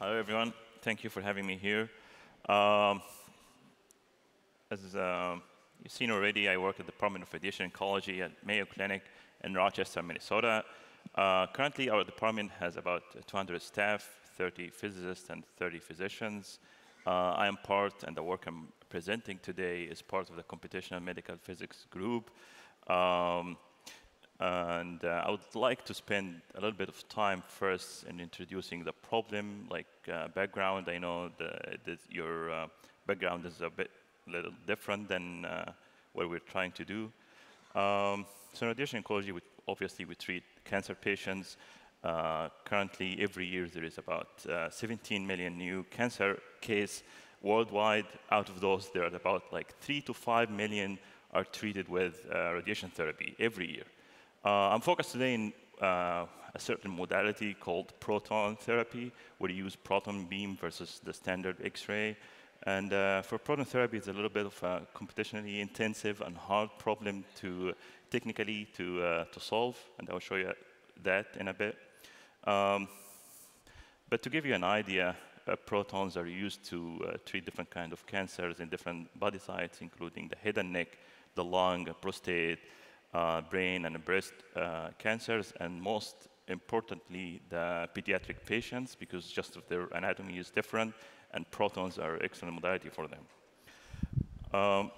Hello, everyone. Thank you for having me here. Um, as uh, you've seen already, I work at the Department of Radiation Oncology at Mayo Clinic in Rochester, Minnesota. Uh, currently, our department has about 200 staff, 30 physicists, and 30 physicians. Uh, I am part, and the work I'm presenting today is part of the computational medical physics group. Um, and uh, I would like to spend a little bit of time first in introducing the problem, like uh, background. I know that your uh, background is a bit little different than uh, what we're trying to do. Um, so in radiation oncology, we, obviously we treat cancer patients. Uh, currently, every year there is about uh, 17 million new cancer cases worldwide. Out of those, there are about like three to five million are treated with radiation therapy every year. Uh, I'm focused today in uh, a certain modality called proton therapy, where you use proton beam versus the standard X-ray. And uh, for proton therapy, it's a little bit of a computationally intensive and hard problem to technically to, uh, to solve, and I'll show you that in a bit. Um, but to give you an idea, uh, protons are used to uh, treat different kinds of cancers in different body sites, including the head and neck, the lung, prostate, uh, brain and breast uh, cancers, and most importantly, the pediatric patients, because just of their anatomy is different, and protons are excellent modality for them. Um,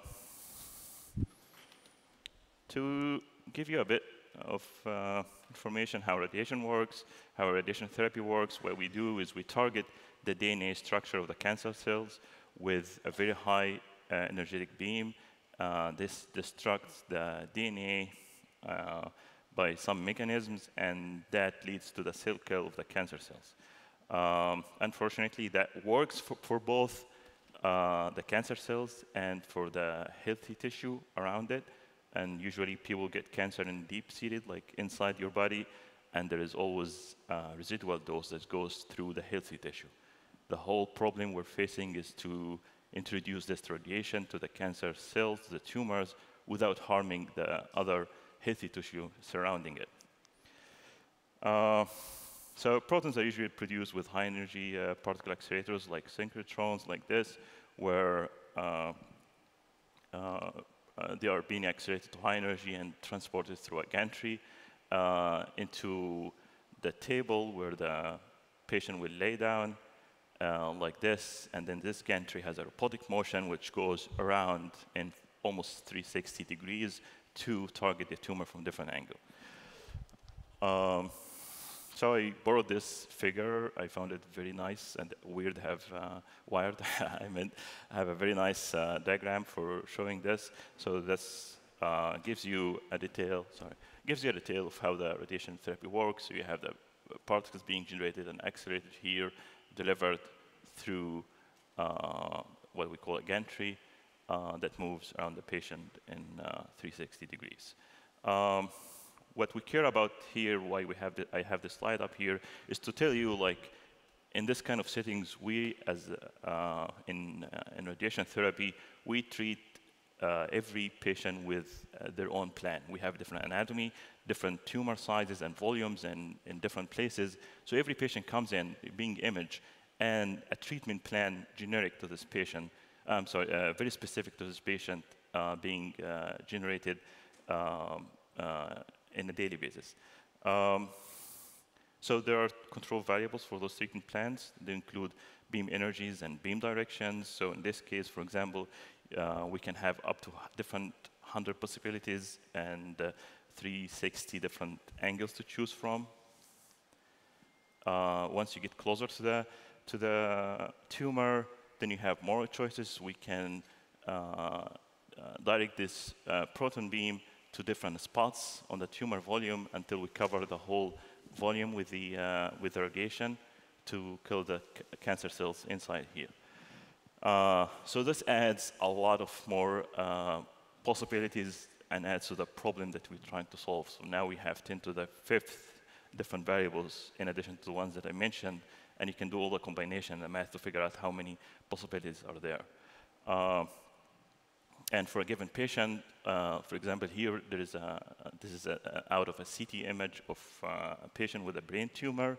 to give you a bit of uh, information how radiation works, how radiation therapy works, what we do is we target the DNA structure of the cancer cells with a very high uh, energetic beam uh, this destructs the DNA uh, by some mechanisms, and that leads to the cell kill of the cancer cells. Um, unfortunately, that works for, for both uh, the cancer cells and for the healthy tissue around it. And usually people get cancer in deep-seated, like inside your body, and there is always a residual dose that goes through the healthy tissue. The whole problem we're facing is to introduce this radiation to the cancer cells, the tumors, without harming the other healthy tissue surrounding it. Uh, so protons are usually produced with high energy uh, particle accelerators like synchrotrons like this, where uh, uh, uh they are being accelerated to high energy and transported through a gantry uh, into the table where the patient will lay down uh, like this, and then this gantry has a robotic motion which goes around in almost 360 degrees to target the tumor from different angle. Um, so I borrowed this figure. I found it very nice and weird have uh, wired. I mean, I have a very nice uh, diagram for showing this. So this uh, gives you a detail, sorry, gives you a detail of how the radiation therapy works. You have the particles being generated and accelerated here, delivered through uh, what we call a gantry uh, that moves around the patient in uh, 360 degrees. Um, what we care about here, why we have the, I have the slide up here, is to tell you like in this kind of settings, we as uh, in, uh, in radiation therapy, we treat uh, every patient with uh, their own plan. We have different anatomy, different tumor sizes and volumes and in different places. So every patient comes in being imaged and a treatment plan generic to this patient, I'm sorry, uh, very specific to this patient uh, being uh, generated um, uh, in a daily basis. Um, so there are control variables for those treatment plans. They include beam energies and beam directions. So in this case, for example, uh, we can have up to different 100 possibilities and uh, 360 different angles to choose from. Uh, once you get closer to the, to the tumor, then you have more choices. We can uh, uh, direct this proton beam to different spots on the tumor volume until we cover the whole volume with the, with irradiation to kill the cancer cells inside here. Uh, so this adds a lot of more uh, possibilities and adds to the problem that we're trying to solve. So now we have 10 to the fifth different variables in addition to the ones that I mentioned, and you can do all the combination and the math to figure out how many possibilities are there. Uh, and for a given patient, uh, for example, here there is a, this is a, a, out of a CT image of uh, a patient with a brain tumor.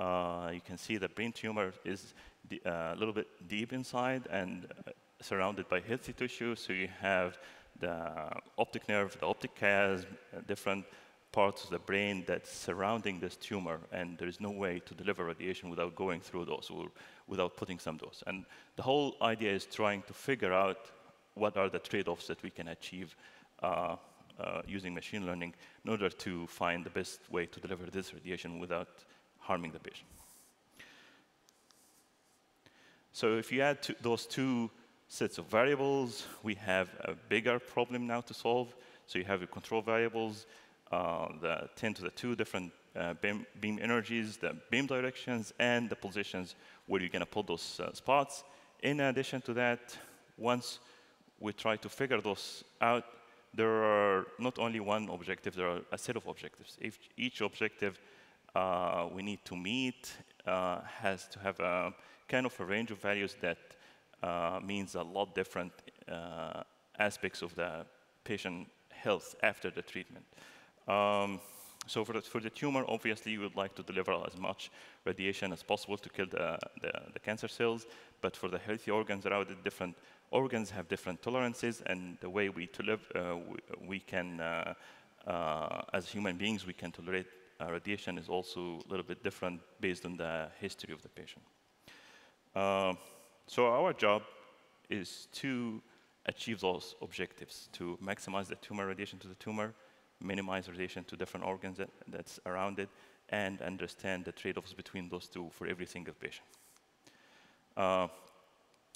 Uh, you can see the brain tumor is uh, a little bit deep inside and uh, surrounded by healthy tissue. So you have the optic nerve, the optic chiasm, different parts of the brain that's surrounding this tumor, and there is no way to deliver radiation without going through those or without putting some dose. And the whole idea is trying to figure out what are the trade-offs that we can achieve uh, uh, using machine learning in order to find the best way to deliver this radiation without harming the patient. So if you add those two sets of variables, we have a bigger problem now to solve. So you have your control variables, uh, the 10 to the 2 different uh, beam, beam, energies, the beam directions, and the positions where you're going to put those uh, spots. In addition to that, once we try to figure those out, there are not only one objective, there are a set of objectives. If each objective uh, we need to meet uh, has to have a kind of a range of values that uh, means a lot different uh, aspects of the patient health after the treatment. Um, so for the, for the tumor, obviously, you would like to deliver as much radiation as possible to kill the, the, the cancer cells. But for the healthy organs around it, different organs have different tolerances, and the way we, uh, we, we, can, uh, as human beings, we can tolerate uh, radiation is also a little bit different based on the history of the patient. Uh, so our job is to achieve those objectives, to maximize the tumor radiation to the tumor, minimize radiation to different organs that, that's around it, and understand the trade-offs between those two for every single patient. Uh,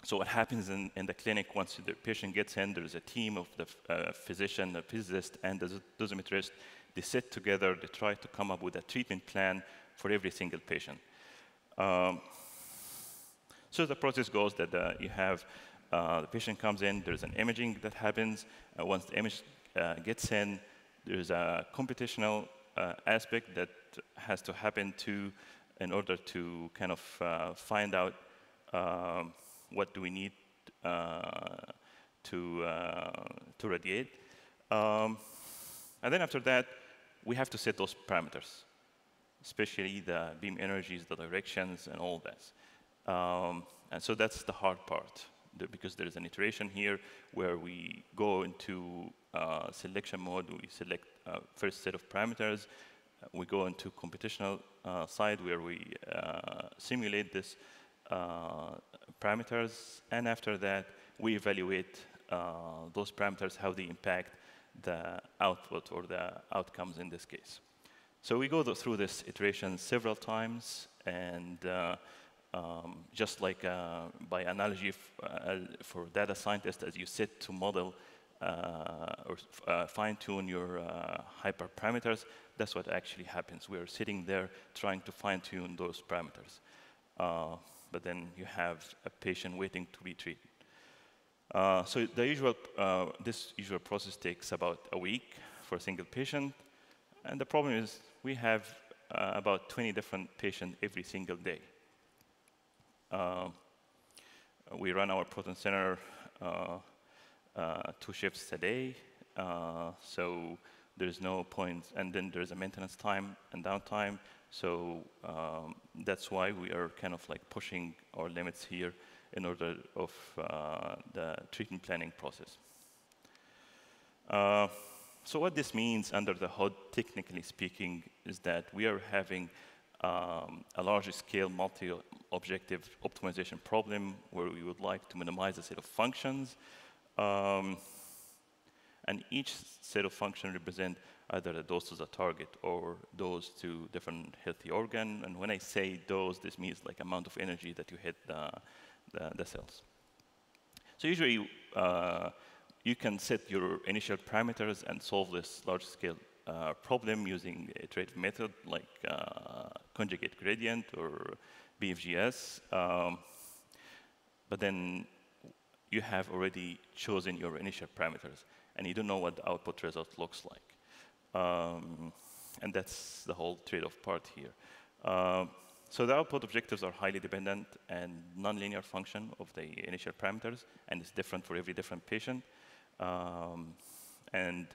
so what happens in, in, the clinic once the patient gets in, there's a team of the uh, physician, the physicist, and the dosimetrist. They sit together, they try to come up with a treatment plan for every single patient. Um, so the process goes that uh, you have uh, the patient comes in, there's an imaging that happens. Uh, once the image uh, gets in, there's a computational uh, aspect that has to happen to in order to kind of uh, find out um, what do we need to, to radiate. Um, and then after that, we have to set those parameters, especially the beam energies, the directions, and all that. Um, and so that's the hard part, because there's an iteration here where we go into uh, selection mode, we select uh, first set of parameters, uh, we go into computational uh, side where we uh, simulate this uh, parameters, and after that, we evaluate those parameters, how they impact the output or the outcomes in this case. So we go through this iteration several times, and uh, um, just like uh, by analogy uh, for data scientists, as you sit to model uh, or uh, fine-tune your hyperparameters, that's what actually happens. We're sitting there trying to fine-tune those parameters but then you have a patient waiting to be treated. Uh, so the usual, uh, this usual process takes about a week for a single patient. And the problem is we have uh, about 20 different patients every single day. Uh, we run our proton center uh, uh, two shifts a day. so there's no points point, and then there's a maintenance time and downtime. So um, that's why we are kind of like pushing our limits here in order of uh, the treatment planning process. Uh, so what this means under the hood, technically speaking, is that we are having um, a large scale multi-objective optimization problem where we would like to minimize a set of functions. Um, and each set of functions represent either a dose to the target or dose to different healthy organ. And when I say dose, this means like amount of energy that you hit the, the, the cells. So usually uh, you can set your initial parameters and solve this large scale uh, problem using a iterative method like uh, conjugate gradient or BFGS. Um, but then you have already chosen your initial parameters and you don't know what the output result looks like. Um, and that's the whole trade-off part here. Uh, so the output objectives are highly dependent and nonlinear function of the initial parameters, and it's different for every different patient. Um, and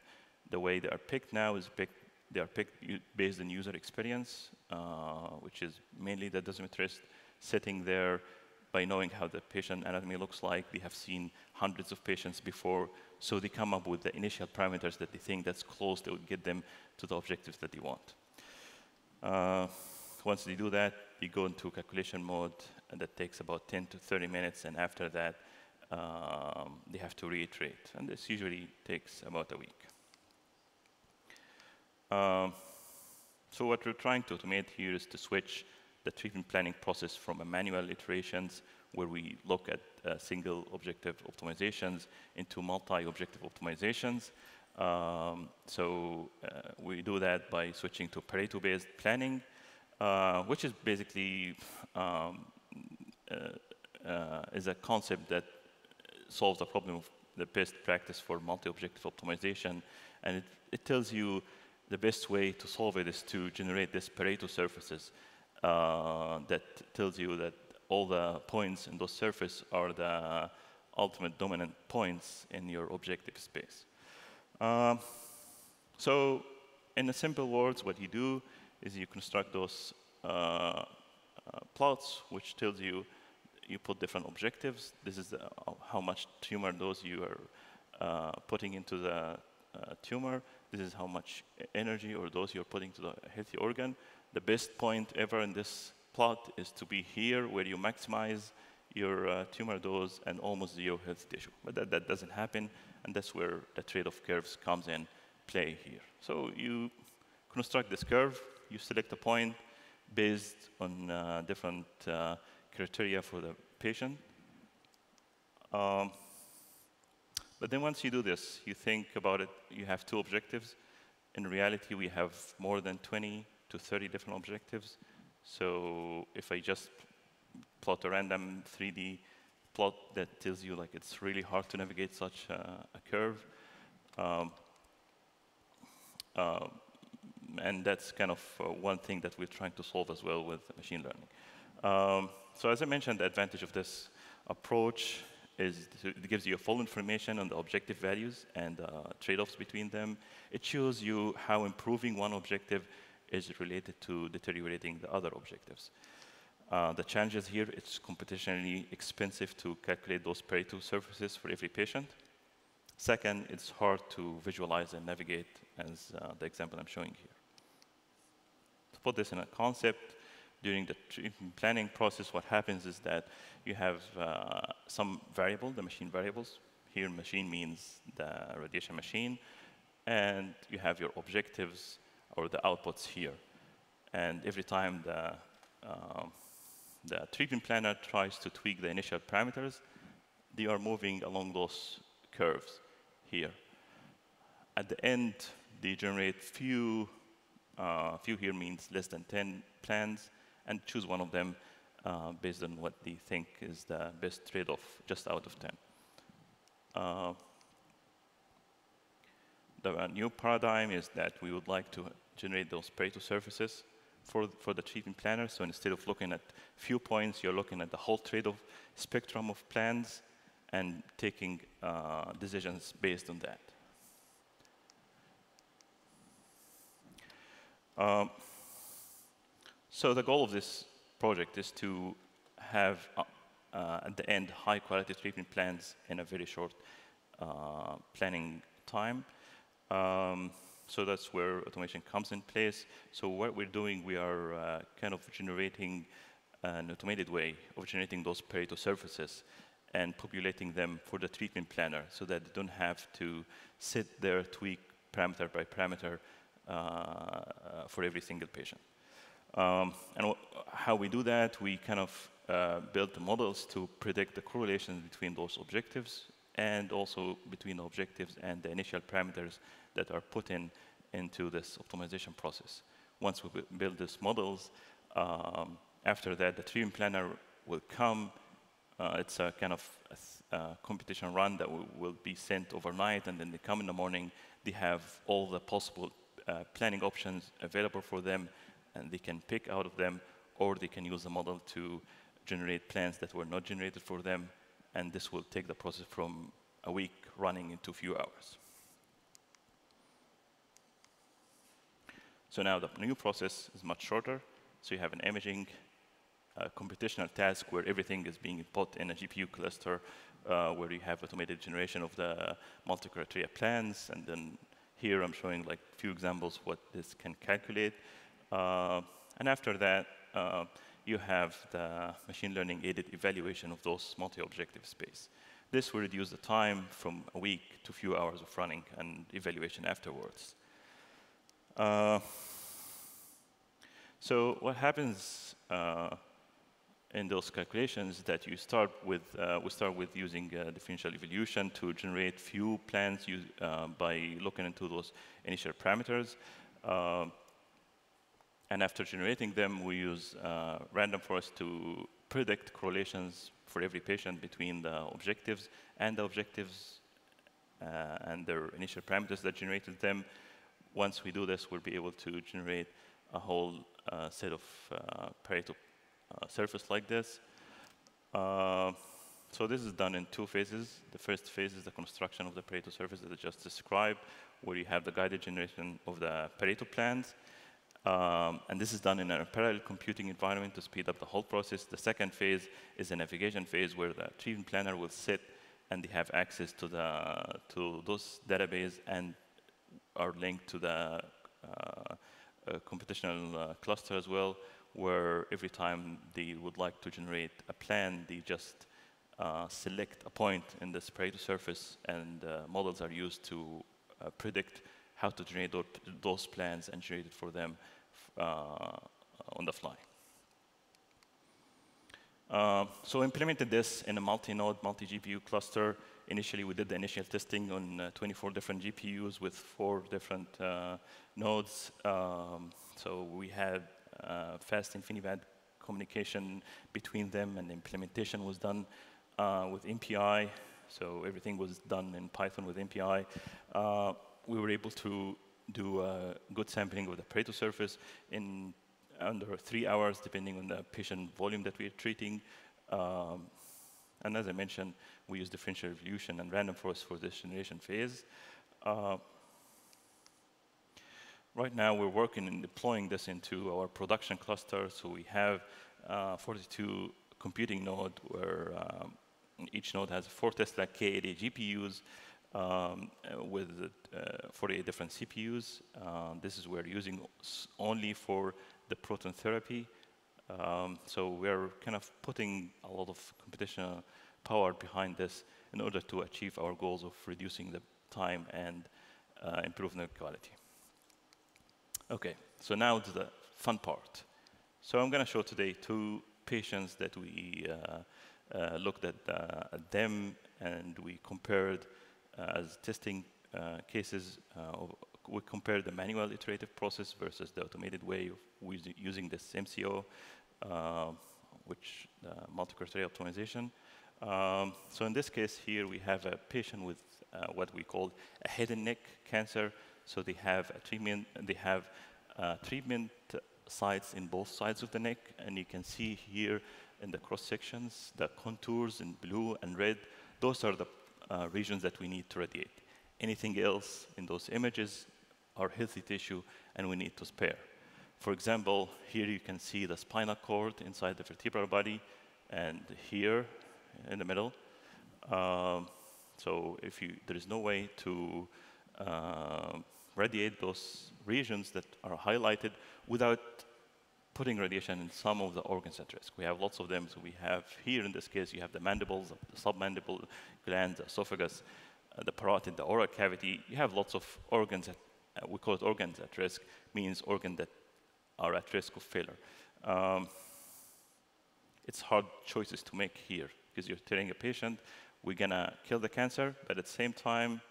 the way they are picked now is picked They are picked based on user experience, uh, which is mainly the dosimetrist sitting there by knowing how the patient anatomy looks like. They have seen hundreds of patients before, so they come up with the initial parameters that they think that's close that would get them to the objectives that they want. Uh, once they do that, they go into calculation mode, and that takes about 10 to 30 minutes, and after that, um, they have to reiterate, and this usually takes about a week. Um, so what we're trying to automate here is to switch the treatment planning process from a manual iterations where we look at uh, single objective optimizations into multi-objective optimizations. Um, so uh, we do that by switching to Pareto-based planning, uh, which is basically um, uh, uh, is a concept that solves the problem of the best practice for multi-objective optimization, and it, it tells you the best way to solve it is to generate this Pareto surfaces that tells you that all the points in those surfaces are the ultimate dominant points in your objective space. Um, so in the simple words, what you do is you construct those uh, uh, plots, which tells you you put different objectives. This is the, how much tumor dose you are uh, putting into the uh, tumor. This is how much energy or dose you're putting to the healthy organ. The best point ever in this plot is to be here where you maximize your uh, tumor dose and almost zero healthy tissue. But that, that doesn't happen, and that's where the trade-off curves comes in play here. So you construct this curve, you select a point based on uh, different uh, criteria for the patient. Um, but then once you do this, you think about it, you have two objectives. In reality, we have more than 20 to 30 different objectives. So if I just plot a random 3D plot that tells you like it's really hard to navigate such a, a curve, um, uh, and that's kind of uh, one thing that we're trying to solve as well with machine learning. Um, so as I mentioned, the advantage of this approach is it gives you a full information on the objective values and uh, trade-offs between them. It shows you how improving one objective is related to deteriorating the other objectives. Uh, the challenges here, it's computationally expensive to calculate those Pareto surfaces for every patient. Second, it's hard to visualize and navigate as uh, the example I'm showing here. Put this in a concept, during the planning process, what happens is that you have uh, some variable, the machine variables. Here, machine means the radiation machine. And you have your objectives or the outputs here. And every time the, um, the treatment planner tries to tweak the initial parameters, they are moving along those curves here. At the end, they generate few, uh, few here means less than 10 plans, and choose one of them uh, based on what they think is the best trade-off just out of 10. Uh, the new paradigm is that we would like to generate those Pareto surfaces for, for the treatment planner. So instead of looking at few points, you're looking at the whole trade-off spectrum of plans and taking uh, decisions based on that. Um, so the goal of this project is to have, uh, uh, at the end, high-quality treatment plans in a very short uh, planning time. Um, so that's where automation comes in place. So what we're doing, we are uh, kind of generating an automated way of generating those Pareto surfaces and populating them for the treatment planner so that they don't have to sit there, tweak parameter by parameter for every single patient. Um, and how we do that, we kind of uh, build the models to predict the correlation between those objectives and also between the objectives and the initial parameters that are put in into this optimization process. Once we build these models, um, after that, the treatment planner will come. Uh, it's a kind of a, a computation run that will be sent overnight, and then they come in the morning. They have all the possible uh, planning options available for them, and they can pick out of them, or they can use the model to generate plans that were not generated for them, and this will take the process from a week running into a few hours. So now the new process is much shorter. So you have an imaging uh, computational task where everything is being put in a GPU cluster uh, where you have automated generation of the multi-criteria plans. And then here I'm showing like a few examples what this can calculate. Uh, and after that, uh, you have the machine learning aided evaluation of those multi-objective space. This will reduce the time from a week to few hours of running and evaluation afterwards. Uh, so what happens uh, in those calculations that you start with, uh, we start with using uh, differential evolution to generate few plans use, uh, by looking into those initial parameters. Uh, and after generating them, we use uh, random forest to predict correlations for every patient between the objectives and the objectives uh, and their initial parameters that generated them. Once we do this, we'll be able to generate a whole set of Pareto surface like this. Uh, so this is done in two phases. The first phase is the construction of the Pareto surface that I just described, where you have the guided generation of the Pareto plans. Um, and this is done in a parallel computing environment to speed up the whole process. The second phase is a navigation phase where the treatment planner will sit and they have access to, the, to those database and are linked to the uh, uh, computational uh, cluster as well, where every time they would like to generate a plan, they just uh, select a point in the Pareto surface, and uh, models are used to uh, predict how to generate those plans and generate it for them uh, on the fly. Uh, so implemented this in a multi-node, multi-GPU cluster. Initially, we did the initial testing on uh, 24 different GPUs with four different nodes. Um, so we had fast InfiniBand communication between them, and implementation was done uh, with MPI. So everything was done in Python with MPI. Uh, we were able to do good sampling of the Pareto surface in under three hours, depending on the patient volume that we are treating. Um, and as I mentioned, we use differential evolution and random forest for this generation phase. Uh, Right now, we're working in deploying this into our production cluster. So we have uh, 42 computing node where um, each node has four Tesla K80 GPUs um, with uh, 48 different CPUs. Uh, this is we're using only for the proton therapy. Um, so we're kind of putting a lot of computational power behind this in order to achieve our goals of reducing the time and uh, improving the quality. Okay, so now to the fun part. So I'm going to show today two patients that we uh, uh, looked at, uh, at, them and we compared uh, as testing uh, cases. Uh, we compared the manual iterative process versus the automated way of using this MCO, which multi-criteria optimization. Um, so in this case here, we have a patient with what we call a head and neck cancer so they have treatment, they have uh, treatment sites in both sides of the neck, and you can see here in the cross sections the contours in blue and red. Those are the uh, regions that we need to radiate. Anything else in those images are healthy tissue, and we need to spare. For example, here you can see the spinal cord inside the vertebral body, and here in the middle. Um, so if you, there is no way to uh, radiate those regions that are highlighted without putting radiation in some of the organs at risk. We have lots of them. So we have here in this case, you have the mandibles, the submandible glands, the esophagus, uh, the parotid, the oral cavity. You have lots of organs, at, uh, we call it organs at risk, means organs that are at risk of failure. Um, it's hard choices to make here because you're telling a patient, we're gonna kill the cancer, but at the same time,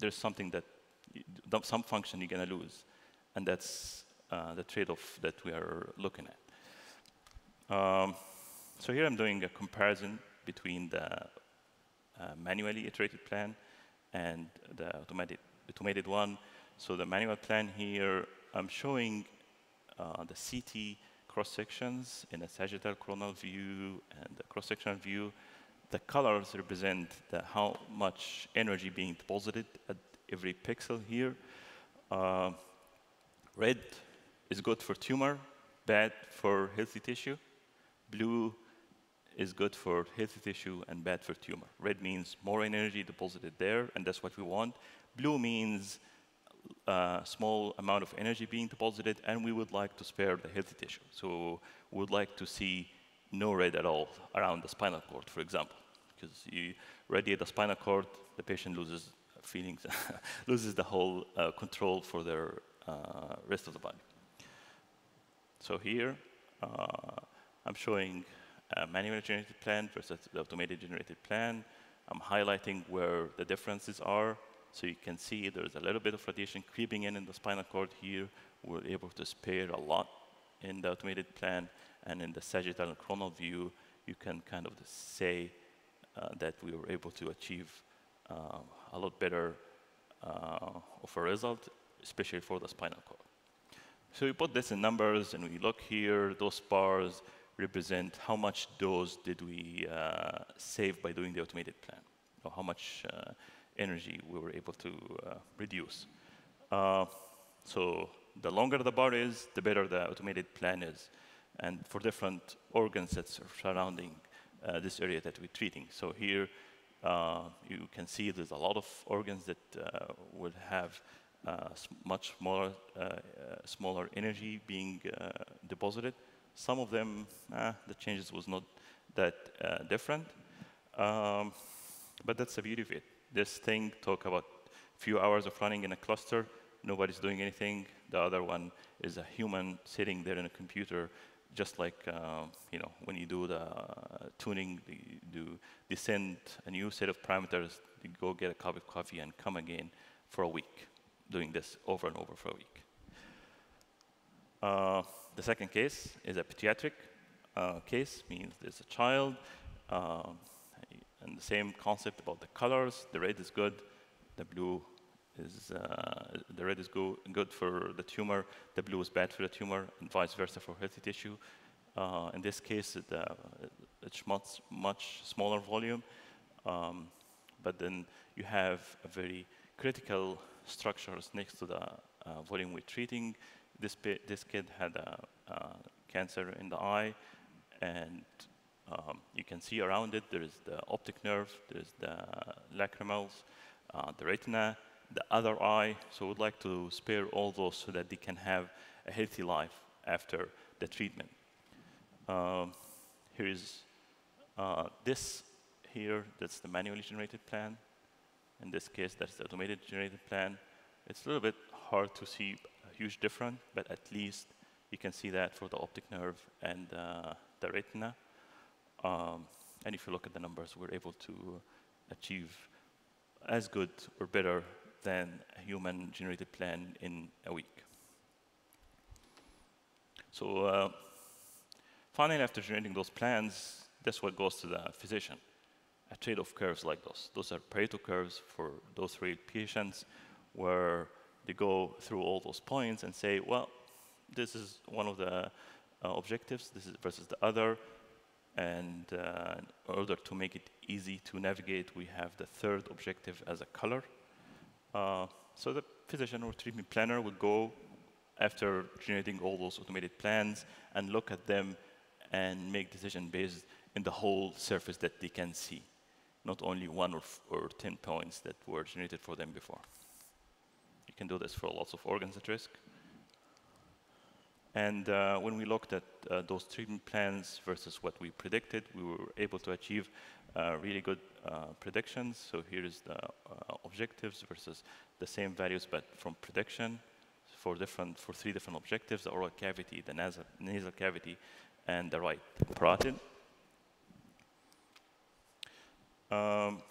there's something that some function you're going to lose. And that's uh, the trade-off that we are looking at. Um, so here I'm doing a comparison between the uh, manually iterated plan and the automated, automated one. So the manual plan here, I'm showing uh, the CT cross-sections in a sagittal coronal view and the cross-sectional view. The colors represent the, how much energy being deposited at every pixel here. Uh, Red is good for tumor, bad for healthy tissue. Blue is good for healthy tissue and bad for tumor. Red means more energy deposited there, and that's what we want. Blue means a uh, small amount of energy being deposited, and we would like to spare the healthy tissue. So we would like to see no red at all around the spinal cord, for example. Because you radiate the spinal cord, the patient loses feelings, loses the whole uh, control for their uh, rest of the body. So here, uh, I'm showing a manually generated plan versus the automated generated plan. I'm highlighting where the differences are. So you can see there's a little bit of radiation creeping in in the spinal cord here. We're able to spare a lot in the automated plan. And in the sagittal and coronal view, you can kind of say uh, that we were able to achieve a lot better uh, of a result, especially for the spinal cord. So we put this in numbers, and we look here, those bars represent how much dose did we uh, save by doing the automated plan, or how much uh, energy we were able to uh, reduce. Uh, so the longer the bar is, the better the automated plan is, and for different organs that are surrounding uh, this area that we're treating. So here, uh, you can see there's a lot of organs that would have uh, much more uh, smaller energy being deposited. Some of them, the changes was not that different. Um, but that's the beauty of it. This thing talk about a few hours of running in a cluster, nobody's doing anything. The other one is a human sitting there in a computer, just like uh, you know when you do the uh, tuning, you do descend a new set of parameters, you go get a cup of coffee and come again for a week, doing this over and over for a week. Uh, the second case is a pediatric uh, case, means there's a child, um, and the same concept about the colors. The red is good, the blue is, uh, the red is go good for the tumor, the blue is bad for the tumor, and vice versa for healthy tissue. Uh, in this case, the, it's much, much smaller volume, um, but then you have a very critical structures next to the uh, volume we're treating. This, this kid had a, cancer in the eye, and um, you can see around it there is the optic nerve, there is the lacrimals, uh, the retina, the other eye. So we'd like to spare all those so that they can have a healthy life after the treatment. Um, here is uh, this here, that's the manually generated plan. In this case, that's the automated generated plan. It's a little bit hard to see a huge difference, but at least you can see that for the optic nerve and uh, the retina. Um, and if you look at the numbers, we're able to achieve as good or better than a human-generated plan in a week. So uh, finally, after generating those plans, that's what goes to the physician. A trade-off curves like those. Those are Pareto curves for those real patients where they go through all those points and say, well, this is one of the uh, objectives, this is versus the other. And uh, in order to make it easy to navigate, we have the third objective as a color. Uh, so the physician or treatment planner would go after generating all those automated plans and look at them and make decision based in the whole surface that they can see, not only one or, or 10 points that were generated for them before. You can do this for lots of organs at risk. And uh, when we looked at uh, those treatment plans versus what we predicted, we were able to achieve really good uh, predictions. So here is the uh, objectives versus the same values, but from prediction for different for three different objectives: the oral cavity, the nasal, nasal cavity, and the right parotid. Um,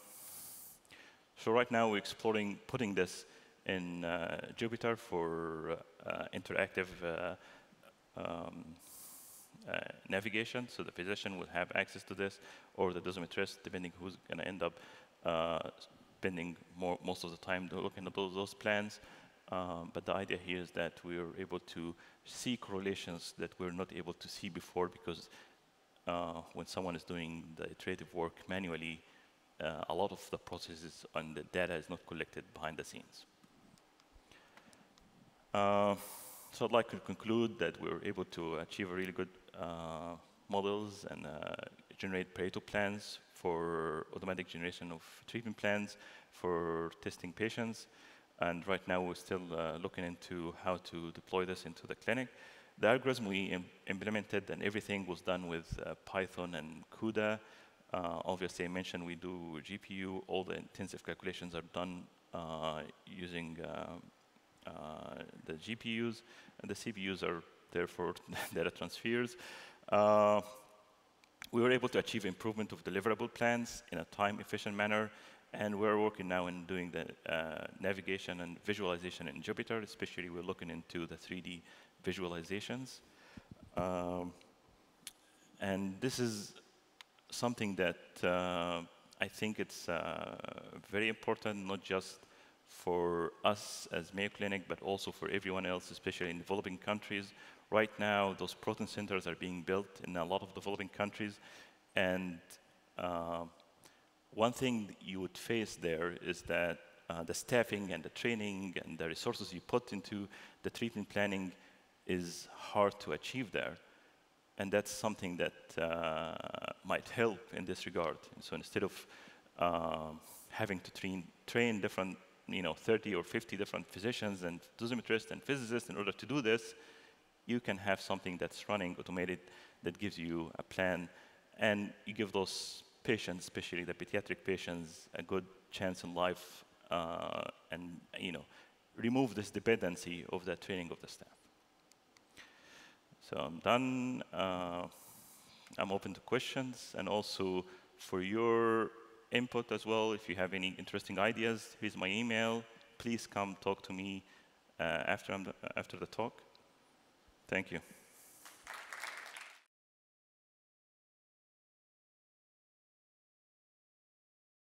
so right now we're exploring putting this in uh, Jupyter for interactive um, uh, navigation, so the physician will have access to this, or the dosimetrist, depending who's going to end up uh, spending more, most of the time looking at those, those plans. Um, but the idea here is that we are able to see correlations that we're not able to see before because uh, when someone is doing the iterative work manually, uh, a lot of the processes and the data is not collected behind the scenes. Uh, so I'd like to conclude that we were able to achieve a really good models and uh, generate Pareto plans for automatic generation of treatment plans for testing patients. And right now we're still uh, looking into how to deploy this into the clinic. The algorithm we Im implemented and everything was done with uh, Python and CUDA. Uh, obviously, I mentioned we do GPU. All the intensive calculations are done uh, using uh, uh, the GPUs, and the CPUs are there for data transfers. Uh, we were able to achieve improvement of deliverable plans in a time-efficient manner, and we're working now in doing the uh, navigation and visualization in Jupyter, especially we're looking into the 3D visualizations. Um, and this is something that uh, I think it's uh, very important, not just for us as Mayo Clinic, but also for everyone else, especially in developing countries. Right now, those proton centers are being built in a lot of developing countries, and uh, one thing you would face there is that uh, the staffing and the training and the resources you put into the treatment planning is hard to achieve there. And that's something that uh, might help in this regard. So instead of uh, having to train, train different, you know, 30 or 50 different physicians and dosimetrists and physicists in order to do this, you can have something that's running automated that gives you a plan and you give those patients, especially the pediatric patients, a good chance in life uh, and, you know, remove this dependency of the training of the staff. So I'm done. Uh, I'm open to questions and also for your input as well. If you have any interesting ideas, here's my email. Please come talk to me uh, after, after the talk. Thank you.